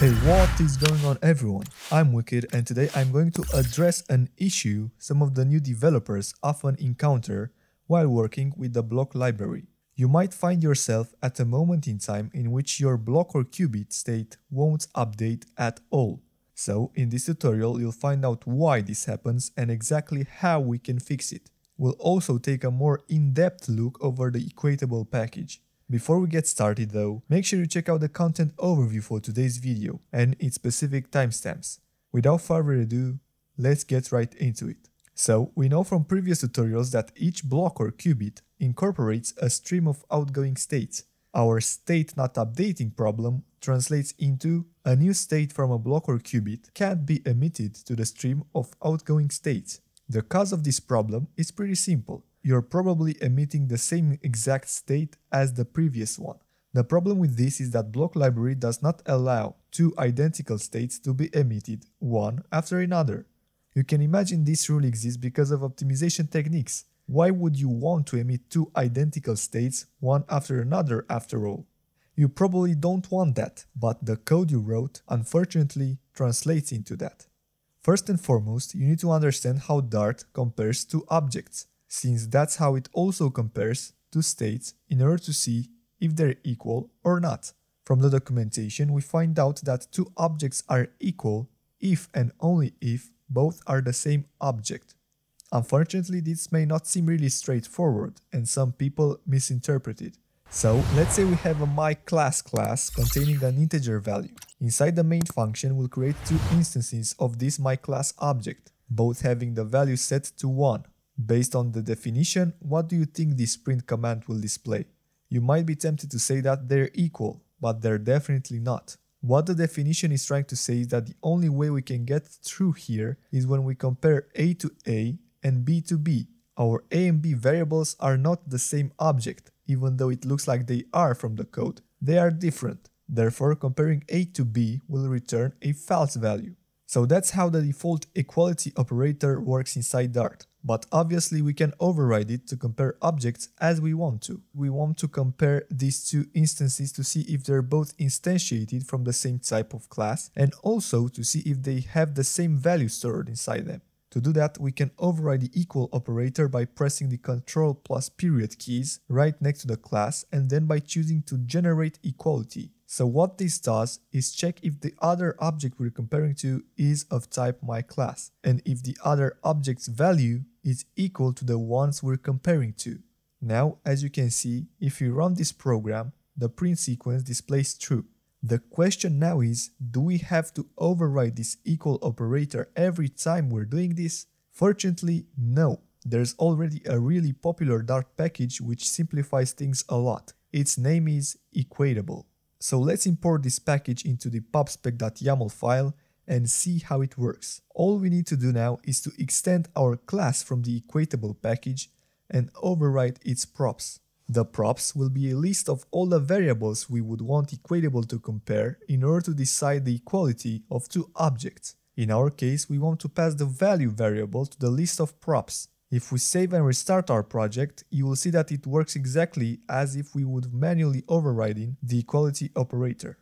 Hey, what is going on everyone? I'm Wicked and today I'm going to address an issue some of the new developers often encounter while working with the bloc library. You might find yourself at a moment in time in which your bloc or cubit state won't update at all. So in this tutorial you'll find out why this happens and exactly how we can fix it. We'll also take a more in-depth look over the equatable package. Before we get started though, make sure you check out the content overview for today's video and its specific timestamps. Without further ado, let's get right into it. So, we know from previous tutorials that each bloc or cubit incorporates a stream of outgoing states. Our state not updating problem translates into a new state from a bloc or cubit can't be emitted to the stream of outgoing states. The cause of this problem is pretty simple you're probably emitting the same exact state as the previous one. The problem with this is that bloc library does not allow two identical states to be emitted one after another. You can imagine this rule exists because of optimization techniques. Why would you want to emit two identical states one after another after all? You probably don't want that, but the code you wrote unfortunately translates into that. First and foremost, you need to understand how Dart compares two objects since that's how it also compares two states in order to see if they're equal or not. From the documentation, we find out that two objects are equal if and only if both are the same object. Unfortunately, this may not seem really straightforward and some people misinterpret it. So, let's say we have a myClass class containing an integer value. Inside the main function, we'll create two instances of this myClass object, both having the value set to 1. Based on the definition, what do you think this print command will display? You might be tempted to say that they're equal, but they're definitely not. What the definition is trying to say is that the only way we can get through here is when we compare a to a and b to b. Our a and b variables are not the same object, even though it looks like they are from the code. They are different. Therefore, comparing a to b will return a false value. So that's how the default equality operator works inside Dart. But obviously we can override it to compare objects as we want to. We want to compare these two instances to see if they're both instantiated from the same type of class and also to see if they have the same value stored inside them. To do that, we can override the equal operator by pressing the Ctrl plus period keys right next to the class and then by choosing to generate equality. So what this does is check if the other object we're comparing to is of type myClass and if the other object's value is equal to the ones we're comparing to. Now, as you can see, if we run this program, the print sequence displays true. The question now is, do we have to override this equal operator every time we're doing this? Fortunately, no. There's already a really popular Dart package which simplifies things a lot. Its name is Equatable. So let's import this package into the pubspec.yaml file and see how it works. All we need to do now is to extend our class from the equatable package and override its props. The props will be a list of all the variables we would want equatable to compare in order to decide the equality of two objects. In our case, we want to pass the value variable to the list of props. If we save and restart our project, you will see that it works exactly as if we would manually overriding the equality operator.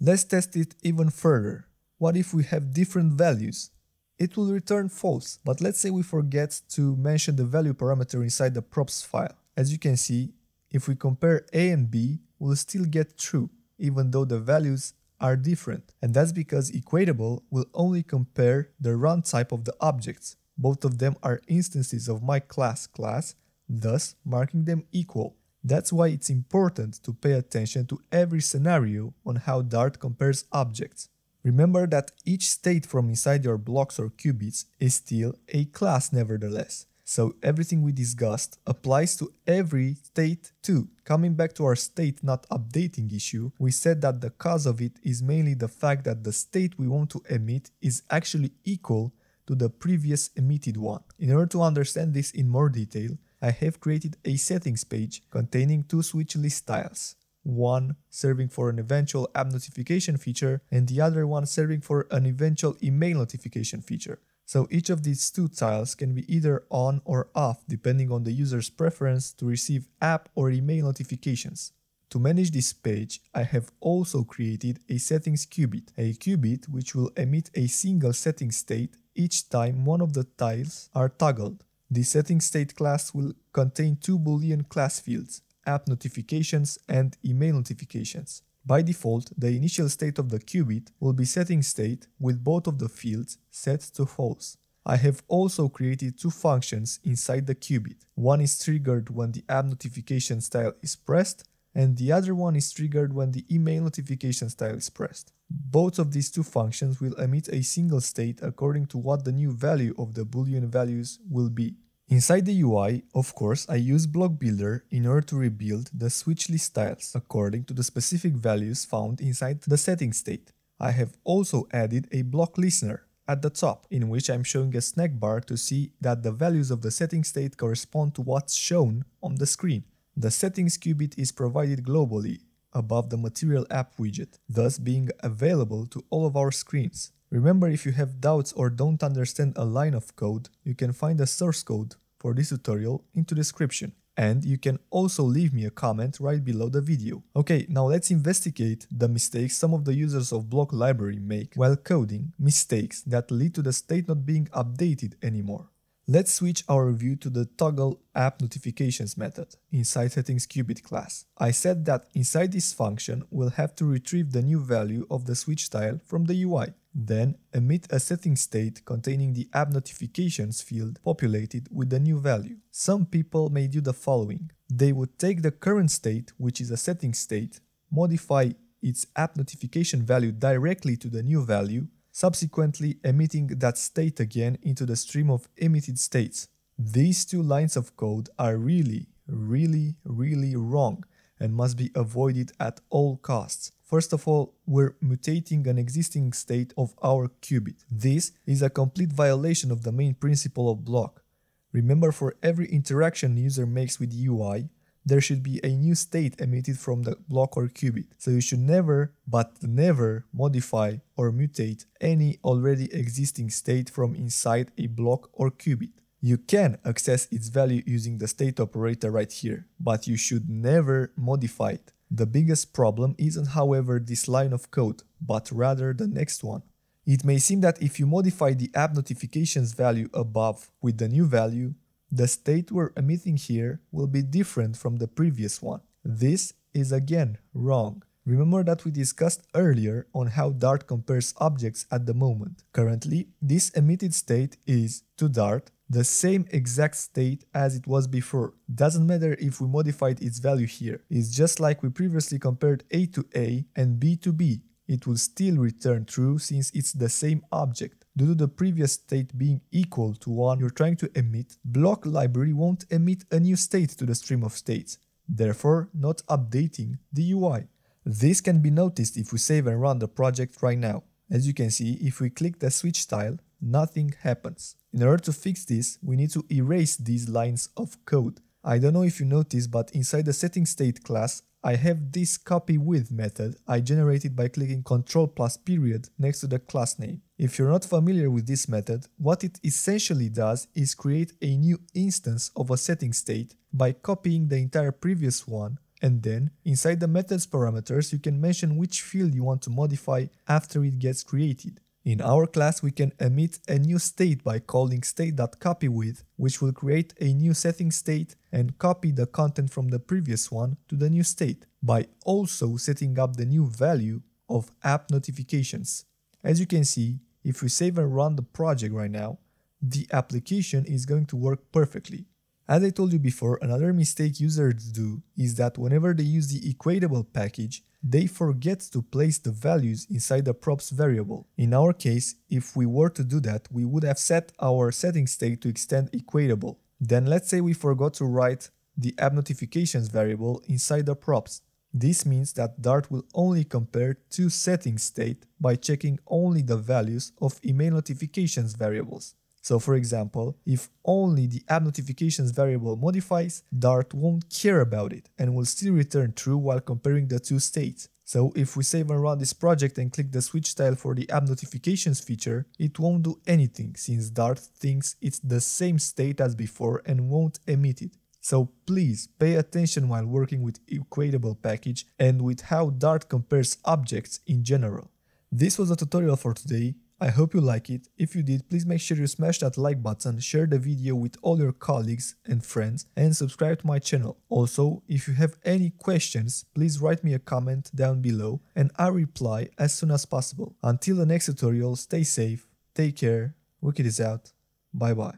Let's test it even further. What if we have different values? It will return false, but let's say we forget to mention the value parameter inside the props file. As you can see, if we compare A and B, we'll still get true, even though the values are different. And that's because Equatable will only compare the run type of the objects, both of them are instances of my class class, thus marking them equal. That's why it's important to pay attention to every scenario on how Dart compares objects. Remember that each state from inside your blocs or cubits is still a class nevertheless. So everything we discussed applies to every state too. Coming back to our state not updating issue, we said that the cause of it is mainly the fact that the state we want to emit is actually equal to the previous emitted one. In order to understand this in more detail, I have created a settings page containing two switch list tiles. One serving for an eventual app notification feature and the other one serving for an eventual email notification feature. So each of these two tiles can be either on or off depending on the user's preference to receive app or email notifications. To manage this page, I have also created a settings cubit, a cubit which will emit a single setting state each time one of the tiles are toggled. The setting state class will contain two boolean class fields, app notifications and email notifications. By default, the initial state of the cubit will be setting state with both of the fields set to false. I have also created two functions inside the cubit. One is triggered when the app notification tile is pressed and the other one is triggered when the email notification tile is pressed. Both of these two functions will emit a single state according to what the new value of the boolean values will be. Inside the UI, of course, I use Bloc Builder in order to rebuild the switch list tiles according to the specific values found inside the setting state. I have also added a bloc listener at the top, in which I'm showing a snack bar to see that the values of the setting state correspond to what's shown on the screen. The settings cubit is provided globally above the material app widget, thus being available to all of our screens. Remember if you have doubts or don't understand a line of code, you can find the source code for this tutorial into description. And you can also leave me a comment right below the video. Okay, now let's investigate the mistakes some of the users of Bloc Library make while coding, mistakes that lead to the state not being updated anymore. Let's switch our view to the toggle app notifications method inside settings cubit class. I said that inside this function we'll have to retrieve the new value of the switch tile from the UI, then emit a setting state containing the app notifications field populated with the new value. Some people may do the following. They would take the current state, which is a setting state, modify its app notification value directly to the new value, subsequently emitting that state again into the stream of emitted states. These two lines of code are really, really, really wrong and must be avoided at all costs. First of all, we're mutating an existing state of our cubit. This is a complete violation of the main principle of bloc. Remember for every interaction user makes with UI, there should be a new state emitted from the bloc or cubit. So you should never, but never, modify or mutate any already existing state from inside a bloc or cubit. You can access its value using the state operator right here, but you should never modify it. The biggest problem isn't however this line of code, but rather the next one. It may seem that if you modify the app notifications value above with the new value, the state we're emitting here will be different from the previous one. This is again wrong. Remember that we discussed earlier on how Dart compares objects at the moment. Currently, this emitted state is, to Dart, the same exact state as it was before. Doesn't matter if we modified its value here. It's just like we previously compared A to A and B to B. It will still return true since it's the same object. Due to the previous state being equal to one you're trying to emit, bloc library won't emit a new state to the stream of states, therefore not updating the UI. This can be noticed if we save and run the project right now. As you can see, if we click the switch tile, nothing happens. In order to fix this, we need to erase these lines of code. I don't know if you noticed, but inside the setting state class, I have this copy with method I generated by clicking Ctrl plus period next to the class name. If you're not familiar with this method, what it essentially does is create a new instance of a setting state by copying the entire previous one and then inside the method's parameters you can mention which field you want to modify after it gets created. In our class, we can emit a new state by calling state.copyWith, which will create a new setting state and copy the content from the previous one to the new state, by also setting up the new value of app notifications. As you can see, if we save and run the project right now, the application is going to work perfectly. As I told you before, another mistake users do is that whenever they use the equatable package, they forget to place the values inside the props variable. In our case, if we were to do that, we would have set our setting state to extend equatable. Then let's say we forgot to write the app notifications variable inside the props. This means that Dart will only compare two setting state by checking only the values of email notifications variables. So for example, if only the app notifications variable modifies, Dart won't care about it and will still return true while comparing the two states. So if we save and run this project and click the switch tile for the app notifications feature, it won't do anything since Dart thinks it's the same state as before and won't emit it. So please pay attention while working with equatable package and with how Dart compares objects in general. This was a tutorial for today. I hope you like it. If you did, please make sure you smash that like button, share the video with all your colleagues and friends, and subscribe to my channel. Also, if you have any questions, please write me a comment down below and I'll reply as soon as possible. Until the next tutorial, stay safe, take care, Wicked is out, bye bye.